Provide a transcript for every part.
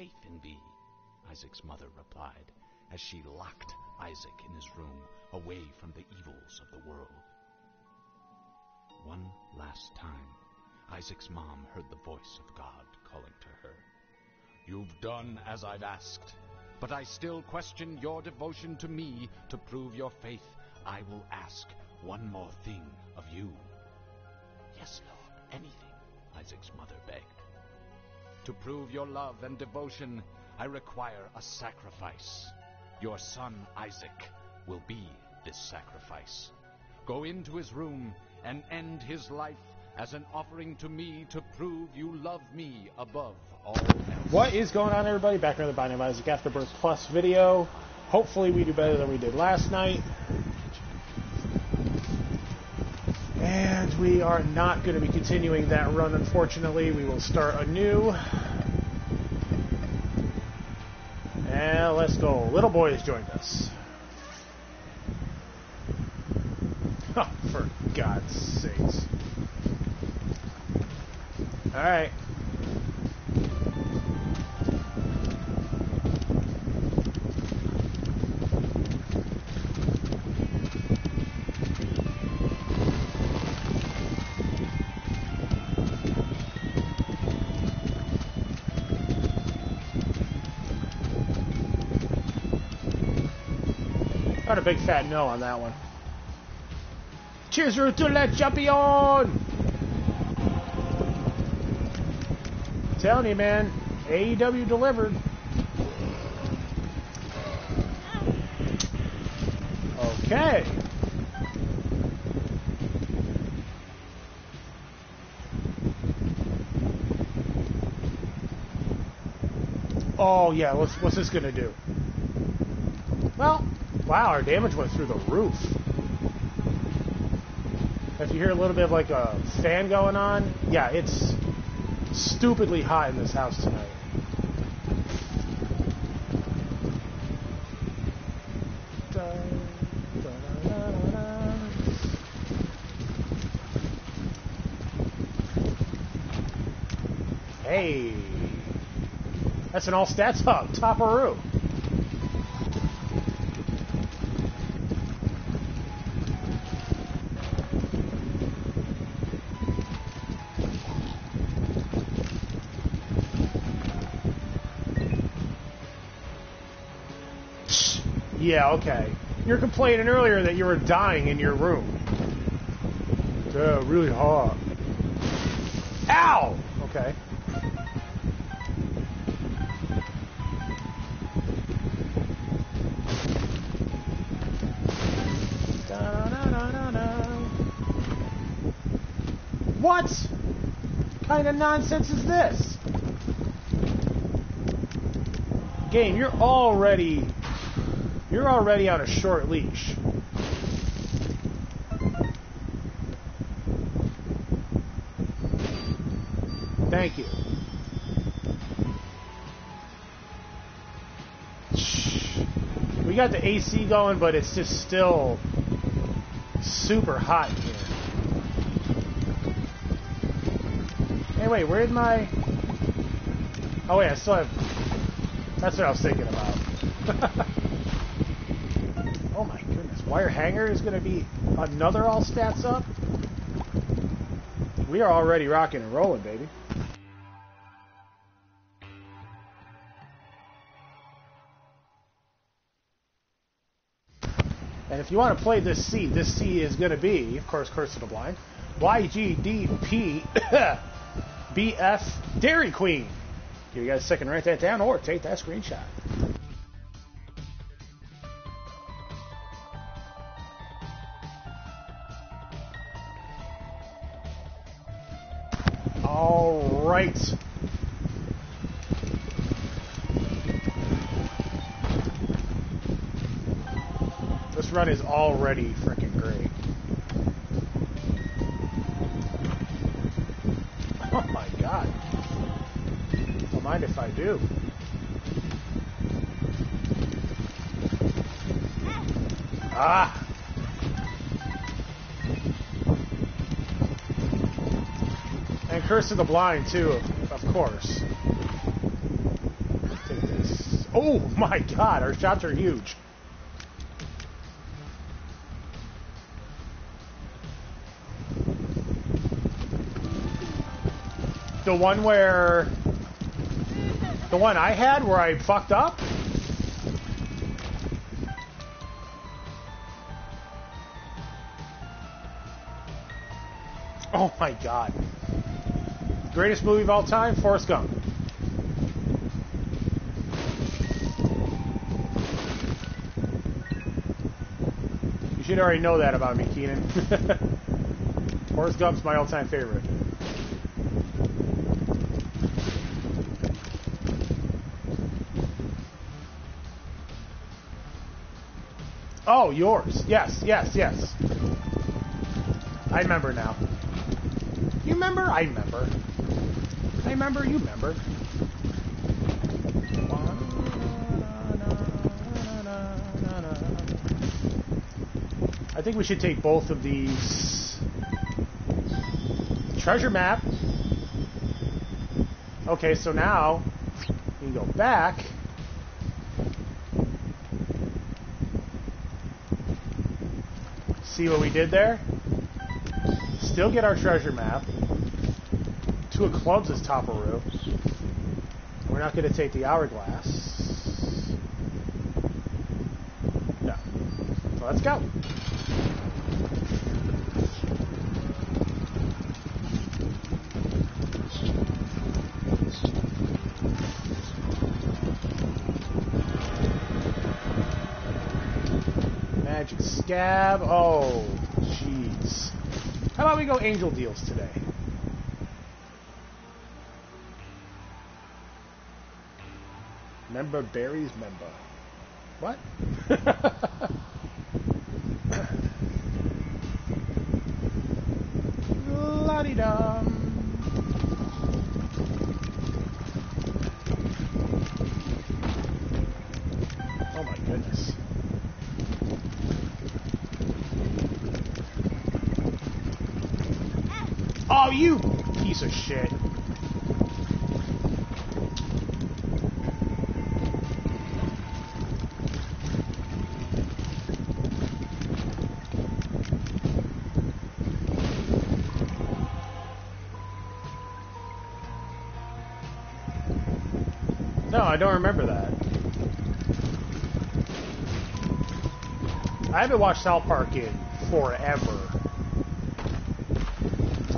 faith in thee, Isaac's mother replied, as she locked Isaac in his room away from the evils of the world. One last time, Isaac's mom heard the voice of God calling to her. You've done as I've asked, but I still question your devotion to me. To prove your faith, I will ask one more thing of you. Yes, Lord, anything, Isaac's mother begged. To prove your love and devotion, I require a sacrifice. Your son Isaac will be this sacrifice. Go into his room and end his life as an offering to me to prove you love me above all else. What is going on, everybody? Back in the Binding of Isaac Afterbirth Plus video. Hopefully, we do better than we did last night. And we are not going to be continuing that run, unfortunately. We will start anew. And let's go. Little boy has joined us. Oh, for God's sakes. Alright. A big fat no on that one. Cheers, to la champion! telling you, man, AEW delivered. Okay. Oh yeah, what's what's this gonna do? Wow, our damage went through the roof. If you hear a little bit of like a fan going on, yeah, it's stupidly hot in this house tonight. Hey, that's an all stats hub, top of room. Yeah, okay. You're complaining earlier that you were dying in your room. Yeah, really hot. Ow! Okay. What kind of nonsense is this? Game, you're already you're already on a short leash. Thank you. We got the AC going, but it's just still super hot here. Hey, wait, where did my... Oh, wait, I still have... That's what I was thinking about. Wire hanger is going to be another all stats up. We are already rocking and rolling, baby. And if you want to play this C, this C is going to be, of course, Curse of the Blind, YGDP BF Dairy Queen. Give you guys a second to write that down or take that screenshot. Is already freaking great. Oh my god. Don't mind if I do. Ah! And Curse of the Blind, too, of course. Oh my god, our shots are huge. The one where... The one I had where I fucked up? Oh my god. Greatest movie of all time, Forrest Gump. You should already know that about me, Keenan. Forrest Gump's my all-time favorite. Oh, yours. Yes, yes, yes. I remember now. You remember? I remember. I remember, you remember. I think we should take both of these. Treasure map. Okay, so now we can go back. See what we did there? Still get our treasure map. Two of clubs is Taparu. We're not going to take the hourglass. No. So let's go. Scab. Oh, jeez. How about we go angel deals today? Member Berries member. What? don't remember that. I haven't watched South Park in forever.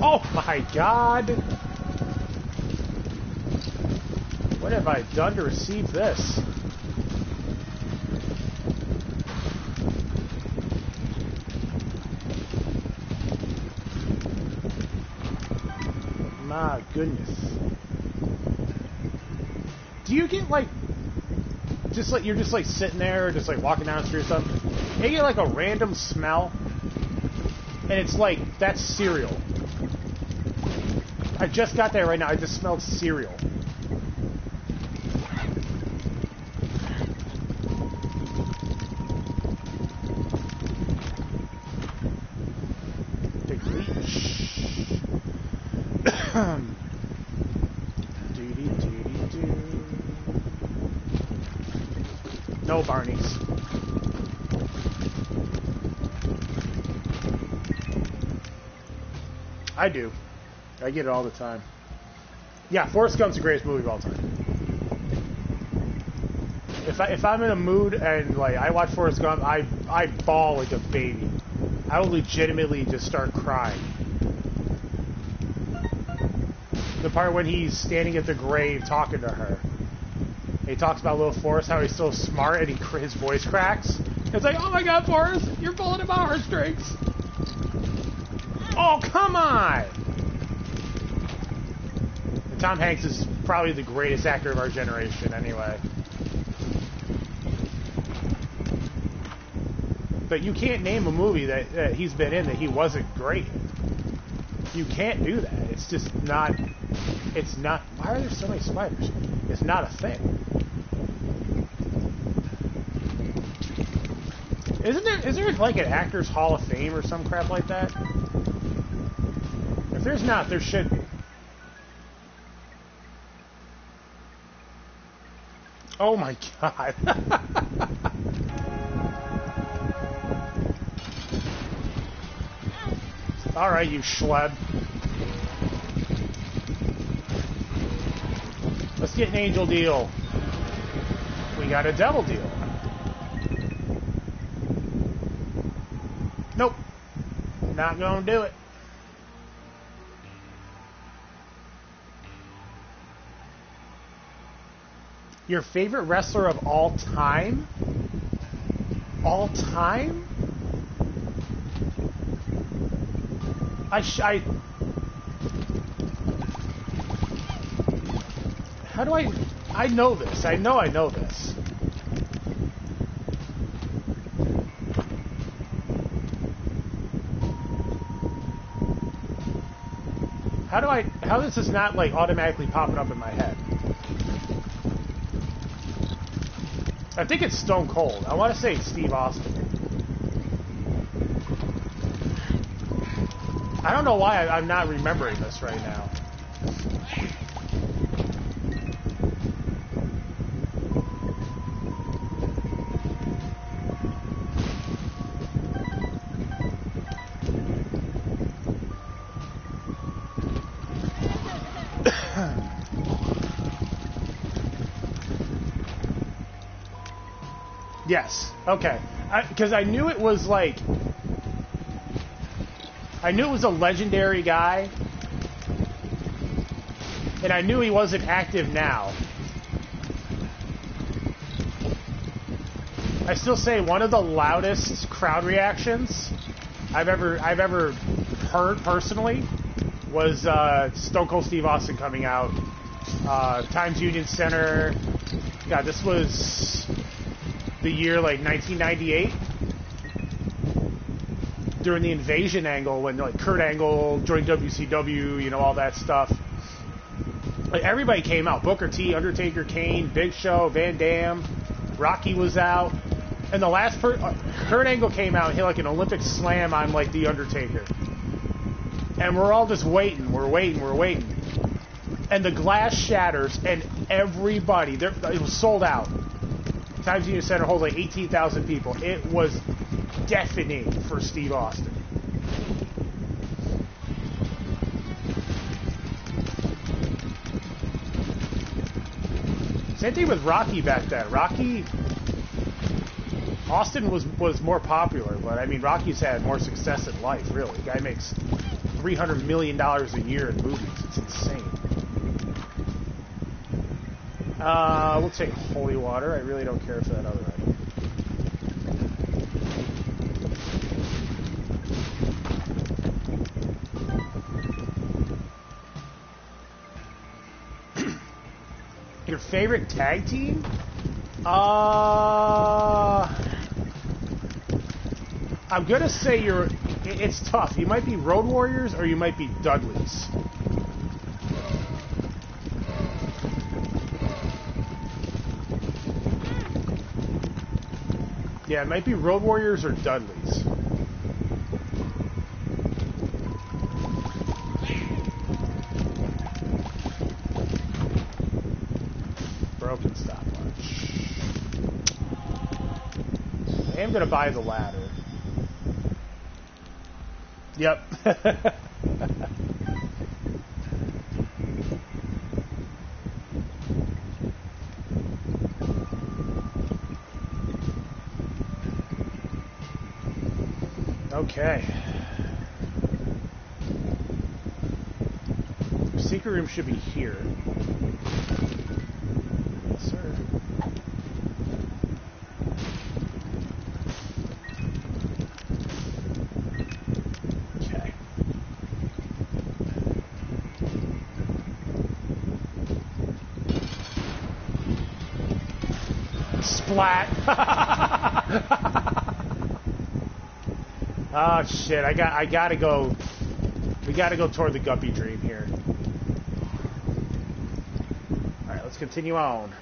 Oh my god! What have I done to receive this? My goodness. Do you get like just like you're just like sitting there just like walking down the street or something and you get like a random smell and it's like that's cereal. I just got that right now. I just smelled cereal Barneys. I do. I get it all the time. Yeah, Forrest Gump's the greatest movie of all time. If I if I'm in a mood and like I watch Forrest Gump, I I bawl like a baby. I will legitimately just start crying. The part when he's standing at the grave talking to her. He talks about little Forrest, how he's so smart, and he his voice cracks. It's like, oh my god, Forrest, you're pulling at my heartstrings. Oh, come on! And Tom Hanks is probably the greatest actor of our generation, anyway. But you can't name a movie that, that he's been in that he wasn't great. You can't do that. It's just not. It's not. Why are there so many spiders? It's not a thing. Isn't there? Is there like an Actors Hall of Fame or some crap like that? If there's not, there should be. Oh my god. Alright, you schleb. Let's get an angel deal. We got a devil deal. Nope. Not gonna do it. Your favorite wrestler of all time? All time? I, sh- I How do I I know this. I know I know this. How do I how this is not like automatically popping up in my head? I think it's Stone Cold. I want to say Steve Austin. I don't know why I, I'm not remembering this right now. Yes. Okay. Because I, I, knew it was like. I knew it was a legendary guy. And I knew he wasn't active now. I still say one of the loudest crowd reactions I've ever I've ever heard personally was uh, Stone Cold Steve Austin coming out. Uh, Times Union Center. God, this was the year like 1998 during the invasion angle when like Kurt Angle joined WCW, you know all that stuff. Like everybody came out: Booker T, Undertaker, Kane, Big Show, Van Dam, Rocky was out, and the last per- uh, Kurt Angle came out and hit like an Olympic slam on like the Undertaker, and we're all just waiting, we're waiting, we're waiting, and the glass shatters and everybody, it was sold out Times Union Center holds like 18,000 people. It was deafening for Steve Austin. Same thing with Rocky back then. Rocky Austin was was more popular, but I mean Rocky's had more success in life, really. The guy makes three hundred million dollars a year in movies. It's insane. Uh, we'll take holy water. I really don't care for that other item. Your favorite tag team? Uh, I'm gonna say you're. It's tough. You might be Road Warriors or you might be Dudleys. Yeah, it might be Road Warriors or Dudleys. Broken stopwatch. I am going to buy the ladder. Yep. Okay. Secret room should be here. Yes, sir. Okay. Splat. Oh shit! I got I gotta go. We gotta go toward the Guppy Dream here. All right, let's continue on.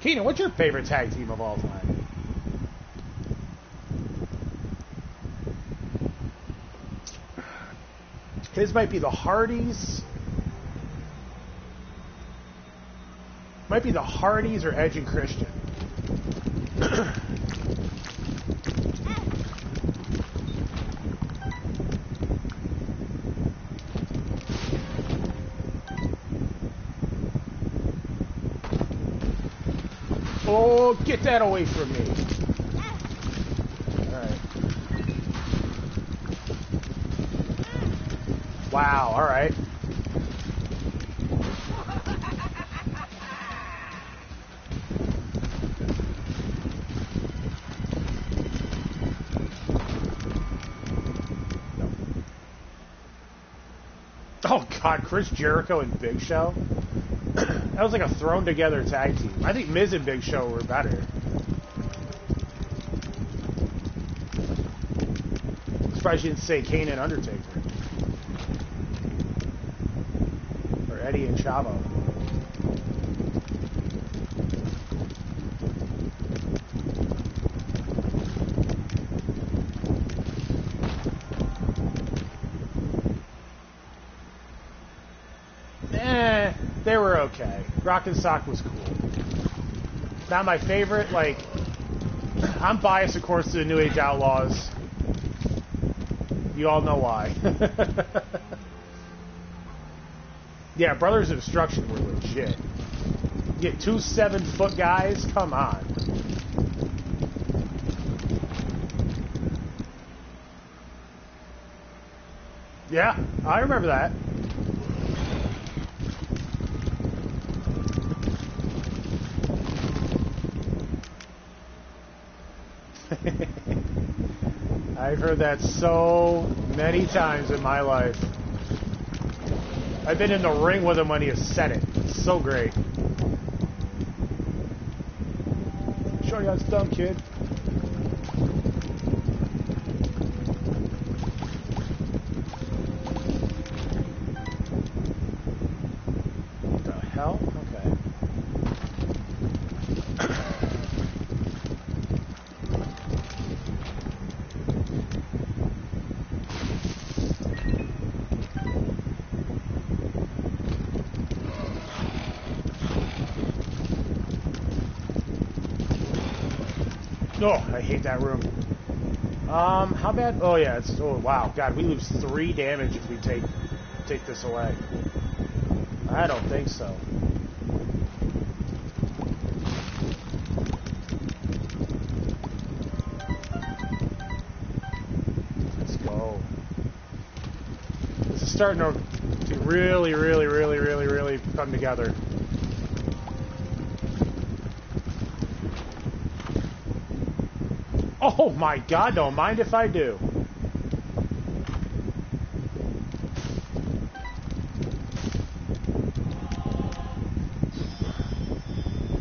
Keenan, what's your favorite tag team of all time? His might be the Hardys. Might be the Hardys or Edge and Christian. oh, get that away from me. Alright. Wow, alright. Oh god, Chris Jericho and Big Show? That was like a thrown together tag team. I think Miz and Big Show were better. Surprised you didn't say Kane and Undertaker. Or Eddie and Chavo. Eh, they were okay. Rock and Sock was cool. Not my favorite, like, I'm biased, of course, to the New Age Outlaws. You all know why. yeah, Brothers of Destruction were legit. You get two seven foot guys? Come on. Yeah, I remember that. I've heard that so many times in my life. I've been in the ring with him when he has said it. It's so great. Show you it's done, kid. What the hell? Okay. Oh, I hate that room. Um, how bad? Oh yeah, it's oh wow, God, we lose three damage if we take take this away. I don't think so. Let's go. This is starting to really, really, really, really, really come together. Oh my god, don't mind if I do.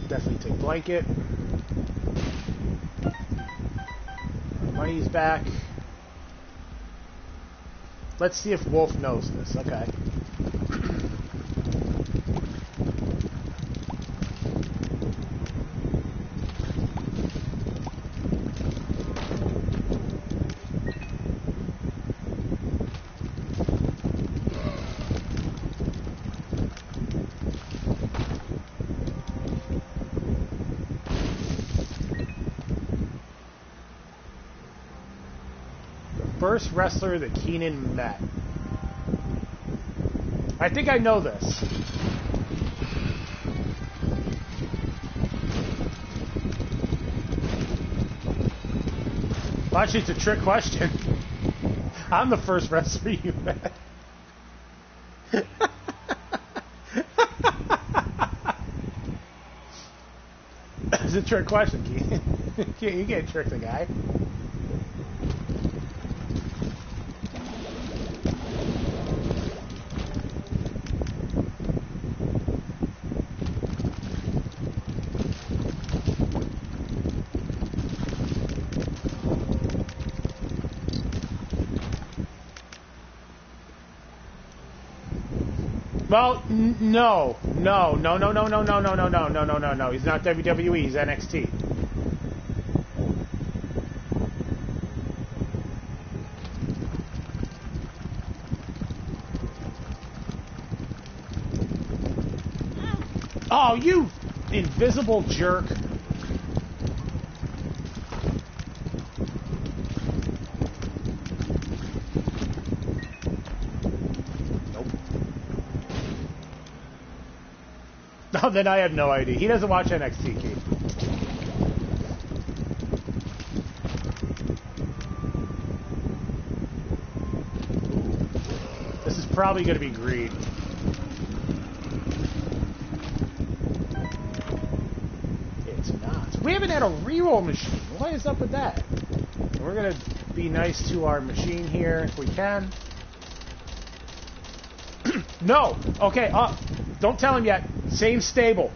Definitely take blanket. Money's back. Let's see if Wolf knows this. Okay. First wrestler that Keenan met. I think I know this. Well, actually, it's a trick question. I'm the first wrestler you met. it's a trick question, Keenan. you can't trick the guy. Well, no, no, no, no, no, no, no, no, no, no, no, no, no, no. He's not WWE. He's NXT. Oh, you invisible jerk. Nope. No, then I have no idea. He doesn't watch NXT, Keith. This is probably going to be greed. It's not. We haven't had a reroll machine. What is up with that? We're going to be nice to our machine here if we can. no! Okay, uh, don't tell him yet. Same stable.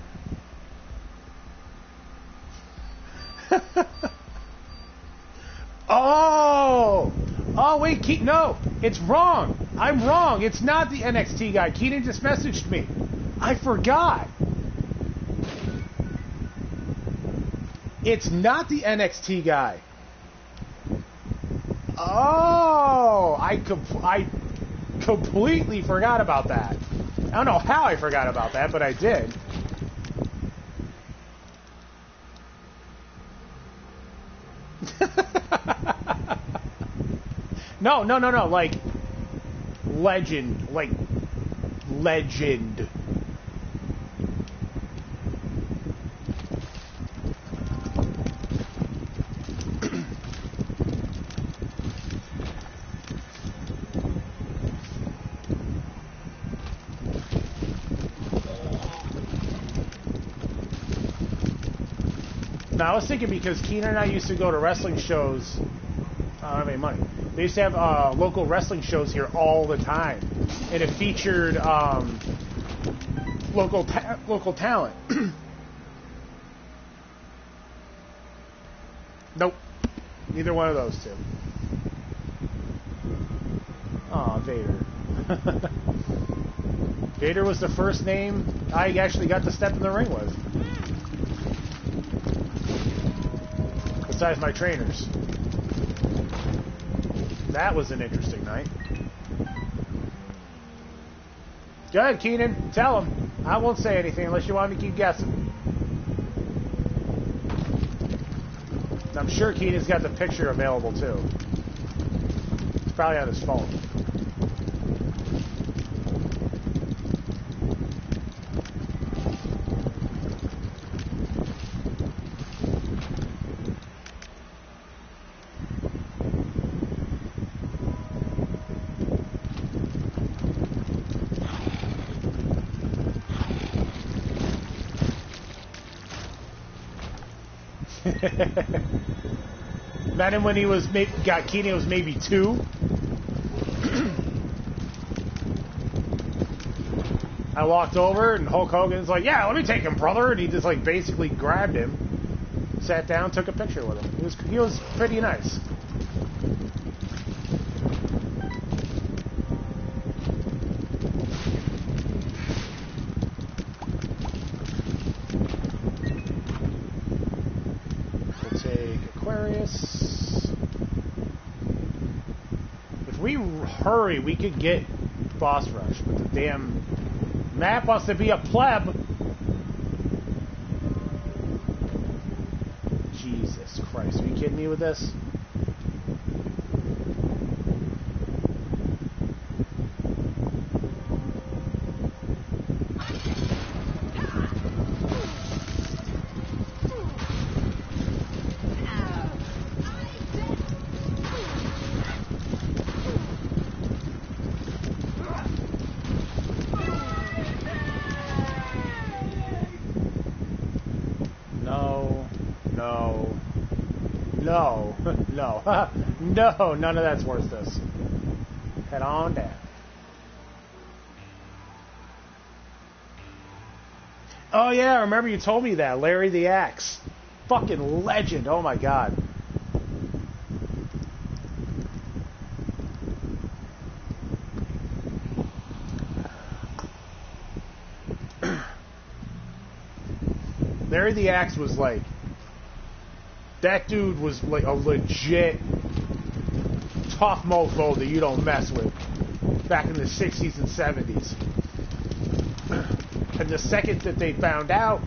oh! Oh, wait, Ke- no! It's wrong! I'm wrong! It's not the NXT guy. Keenan just messaged me. I forgot. It's not the NXT guy. Oh, I com- I completely forgot about that. I don't know how I forgot about that, but I did. no, no, no, no. Like legend, like legend. I was thinking because Keenan and I used to go to wrestling shows. I don't have any money. They used to have uh, local wrestling shows here all the time, and it featured um, local ta- local talent. nope, neither one of those two. Aw, Vader. Vader was the first name I actually got to step in the ring with. Besides my trainers. That was an interesting night. Go ahead, Keenan. Tell him. I won't say anything unless you want me to keep guessing. I'm sure Keenan's got the picture available too. It's probably on his phone. Imagine when he was ma- got Keenan was maybe two. I walked over and Hulk Hogan's like, "Yeah, let me take him, brother," and he just like basically grabbed him, sat down, took a picture with him. He was he was pretty nice. We'll take Aquarius. If we hurry, we could get boss rush, but the damn map wants to be a pleb. Jesus Christ, are you kidding me with this? No, no, none of that's worth this. Head on down. Oh yeah, I remember you told me that. Larry the Axe. Fucking legend. Oh my god. Larry the Axe was like that dude was like a legit tough mofo that you don't mess with back in the 60s and 70s. And the second that they found out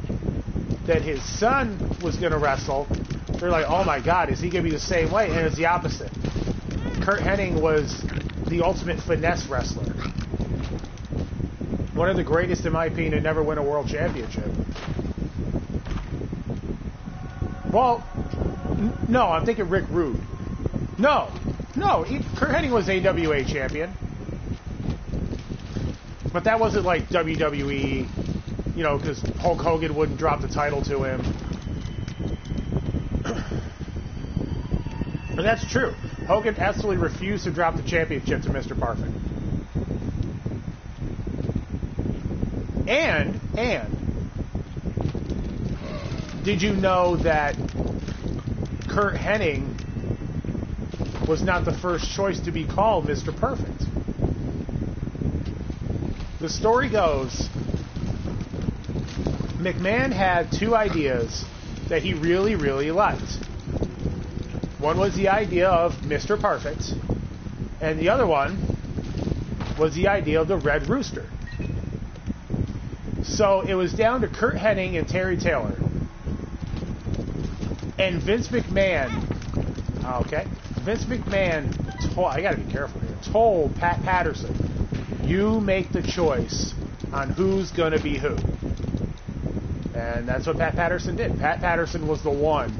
that his son was going to wrestle, they're like, oh my god, is he going to be the same way? And it's the opposite. Curt Hennig was the ultimate finesse wrestler. One of the greatest, in my opinion, to never win a world championship. Well, no, I'm thinking Rick Rude. No, no, he, Curt Hennig was AWA champion. But that wasn't like WWE, you know, because Hulk Hogan wouldn't drop the title to him. and that's true. Hogan absolutely refused to drop the championship to Mr. Perfect. And, and, did you know that Curt Hennig was not the first choice to be called Mr. Perfect? The story goes McMahon had two ideas that he really, really liked. One was the idea of Mr. Perfect, and the other one was the idea of the Red Rooster. So it was down to Curt Hennig and Terry Taylor. And Vince McMahon, okay, Vince McMahon, told, I gotta be careful here, told Pat Patterson, you make the choice on who's gonna be who. And that's what Pat Patterson did. Pat Patterson was the one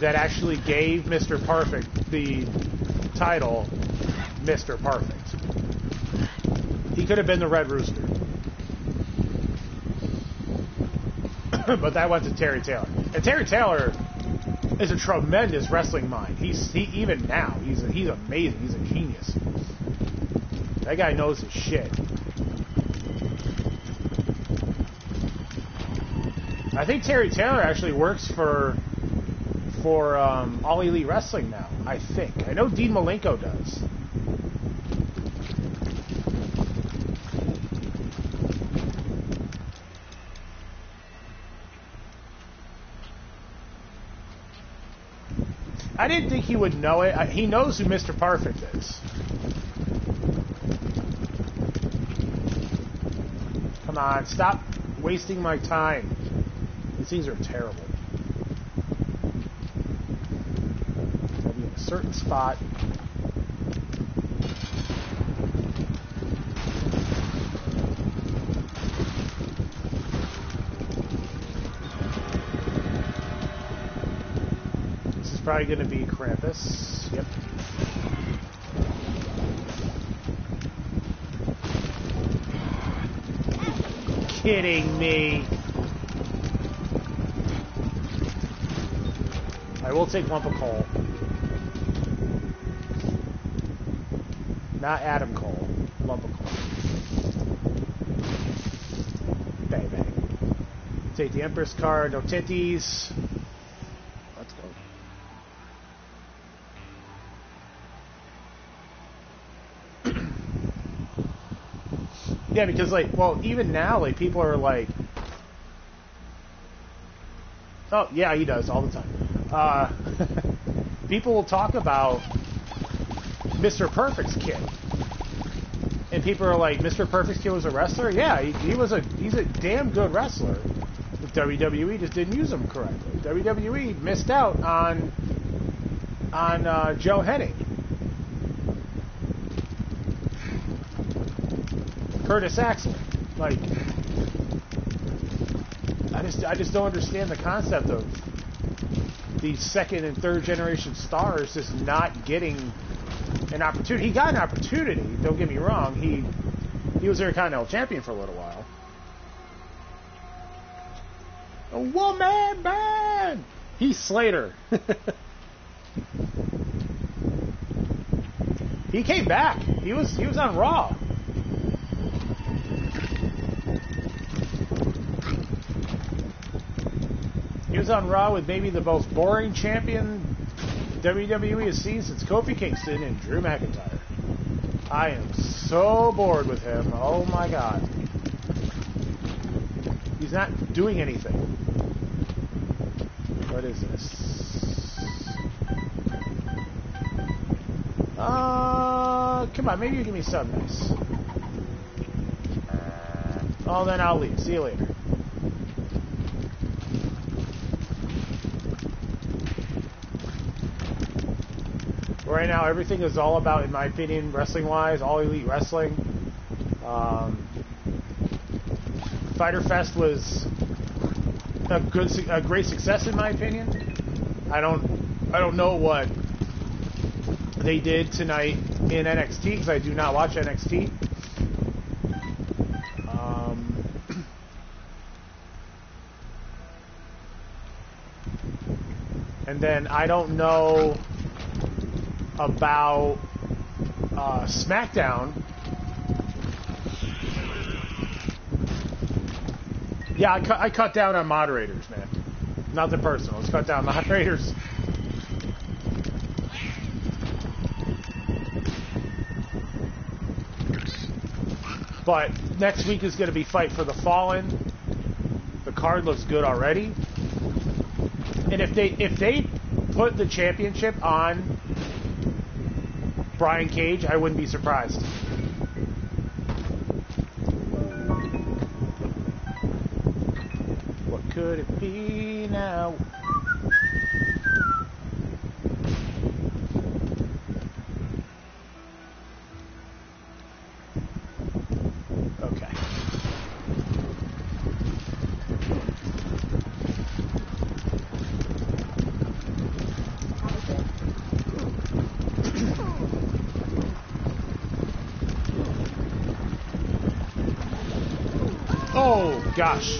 that actually gave Mr. Perfect the title Mr. Perfect. He could have been the Red Rooster. but that went to Terry Taylor. And Terry Taylor is a tremendous wrestling mind. He's he even now he's a, he's amazing. He's a genius. That guy knows his shit. I think Terry Taylor actually works for for um, All Elite Wrestling now. I think. I know Dean Malenko does. I didn't think he would know it. I, he knows who Mr. Perfect is. Come on, stop wasting my time. These things are terrible. Gotta be in a certain spot. Probably going to be Krampus. Yep. Kidding me. I will take lump of coal. Not Adam Cole. Lump of coal. Bang bang. Take the Empress card. No titties. Let's go. Yeah, because like, well, even now, like people are like, oh yeah, he does all the time. Uh, people will talk about Mr. Perfect's kid, and people are like, Mr. Perfect's kid was a wrestler. Yeah, he, he was a he's a damn good wrestler. WWE just didn't use him correctly. WWE missed out on on uh, Joe Hennig. Curtis Axel. Like, I just, I just don't understand the concept of these second and third generation stars just not getting an opportunity. He got an opportunity. Don't get me wrong. He, he was their Continental champion for a little while. A woman man. Heath Slater. he came back. He was, he was on Raw. On Raw with maybe the most boring champion WWE has seen since Kofi Kingston and Drew McIntyre. I am so bored with him. Oh my god. He's not doing anything. What is this? Uh, come on, maybe you give me something nice. Oh, then I'll leave. See you later. Right now everything is all about, in my opinion, wrestling wise, all elite wrestling. Um, Fyter Fest was a good, a great success in my opinion. I don't, I don't know what they did tonight in NXT because I do not watch NXT. Um, and then I don't know about uh, SmackDown. Yeah, I cut, I cut down on moderators, man. Nothing personal. Let's cut down moderators. But next week is going to be Fight for the Fallen. The card looks good already. And if they if they put the championship on Brian Cage, I wouldn't be surprised. What could it be now? Gosh.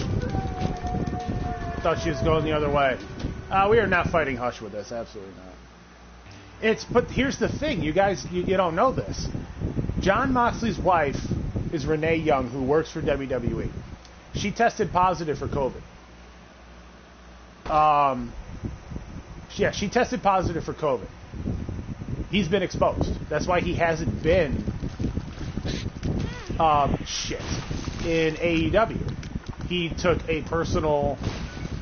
Thought she was going the other way. Uh, we are not fighting Hush with this. Absolutely not. It's but here's the thing, you guys, you, you don't know this. Jon Moxley's wife is Renee Young, who works for WWE. She tested positive for COVID. Um, yeah, she tested positive for COVID. He's been exposed. That's why he hasn't been um, shit in AEW. He took a personal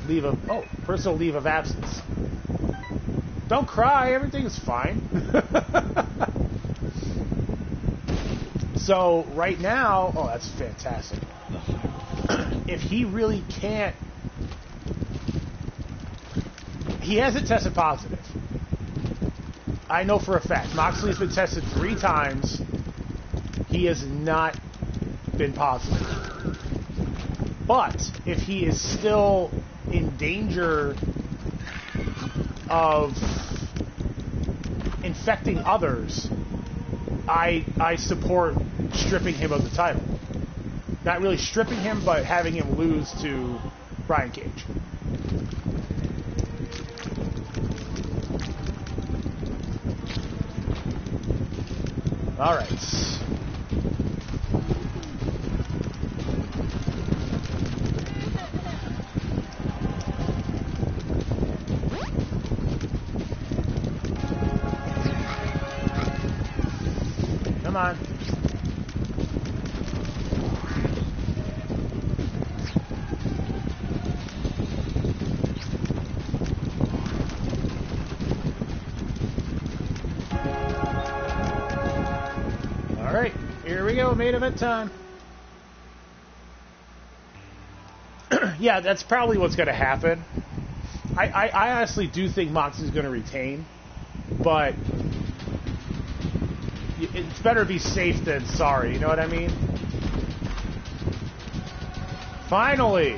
leave of oh personal leave of absence. Don't cry, everything is fine. so right now, oh that's fantastic. if he really can't, he hasn't tested positive. I know for a fact. Moxley's been tested three times. He has not been positive. But if he is still in danger of infecting others, I I support stripping him of the title. Not really stripping him, but having him lose to Brian Cage. All right. Right, here we go, main event time. yeah, that's probably what's going to happen. I, I, I honestly do think Moxley's going to retain, but it's better be safe than sorry. You know what I mean? Finally.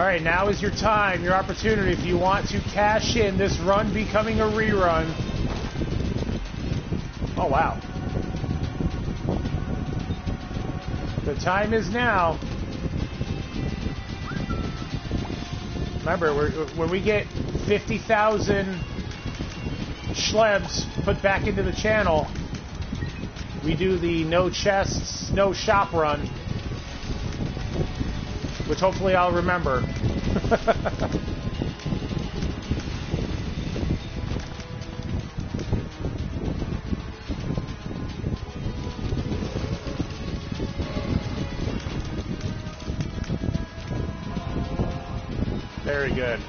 All right, now is your time, your opportunity. If you want to cash in this run becoming a rerun. Oh, wow. The time is now. Remember, when we get 50,000 schlebs put back into the channel, we do the no chests, no shop run, which hopefully I'll remember. Very good.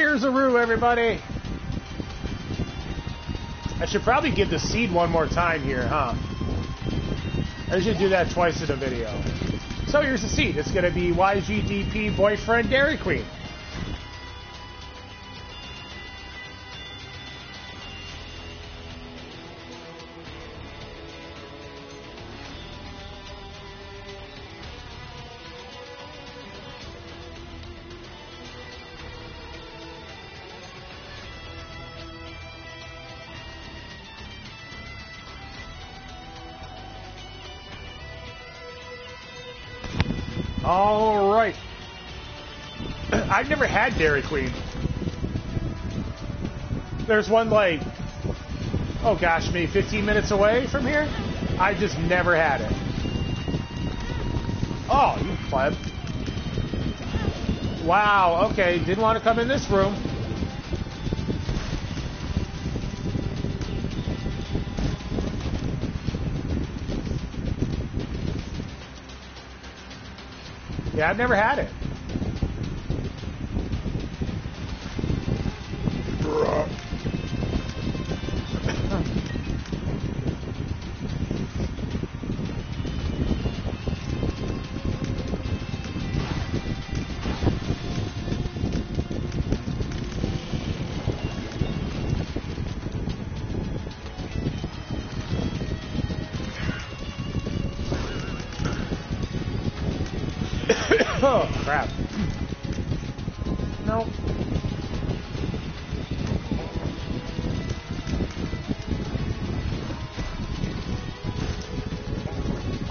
Cheers, Aru, everybody. I should probably give the seed one more time here, huh? I should do that twice in a video. So here's the seed. It's going to be YGDP boyfriend Dairy Queen. Had Dairy Queen. There's one like, oh gosh, maybe 15 minutes away from here. I just never had it. Oh, you pleb. Wow, okay, didn't want to come in this room. Yeah, I've never had it.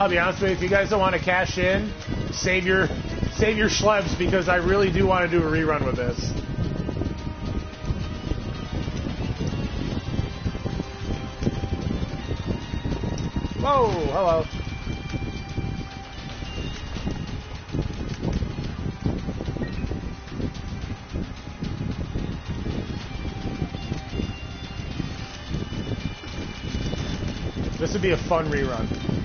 I'll be honest with you, if you guys don't want to cash in, save your save your schlebs because I really do want to do a rerun with this. Whoa, hello. This would be a fun rerun.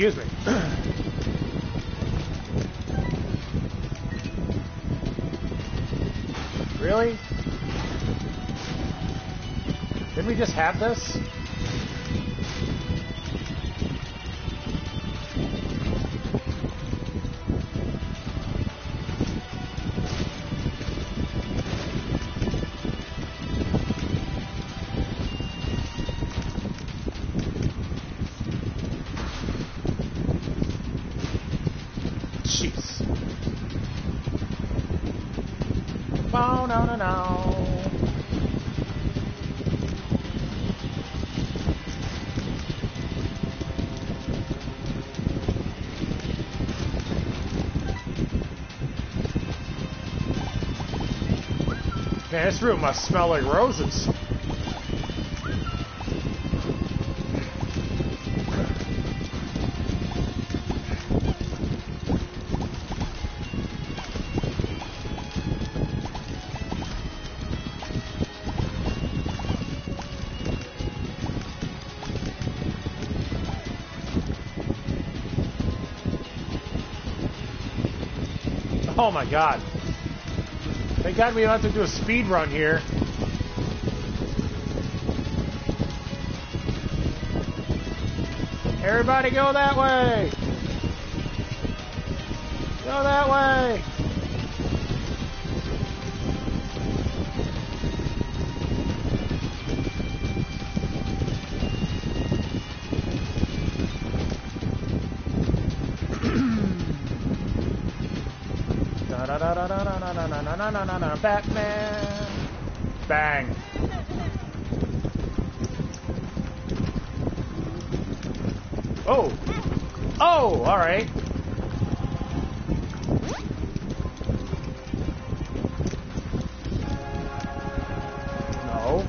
Excuse me. Really? Didn't we just have this? Man, this room must smell like roses. Oh my god. Thank god we don't have to do a speed run here. Everybody go that way! Go that way! Oh! Oh, alright. No.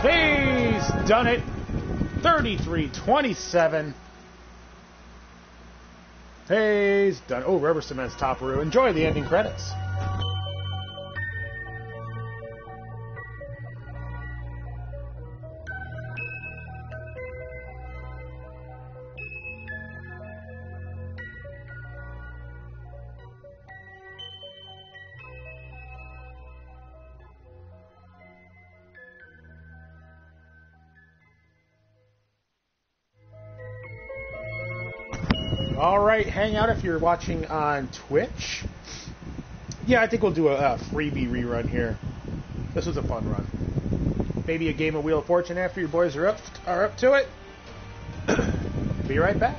He's done it. 3327. Hayes done. Oh, Rubber Cement's Taparu. Enjoy the ending credits. Out if you're watching on Twitch. Yeah, I think we'll do a, a freebie rerun here. This was a fun run. Maybe a game of Wheel of Fortune after your boys are up are up to it. Be right back.